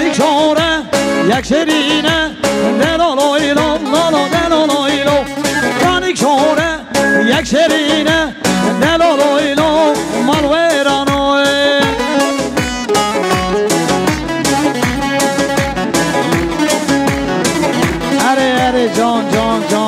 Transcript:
یک چاره یک شرینه دل لایلا دل دلا یک چاره یک شرینه دلا لایلا مالورانوی اره اره جان جان جان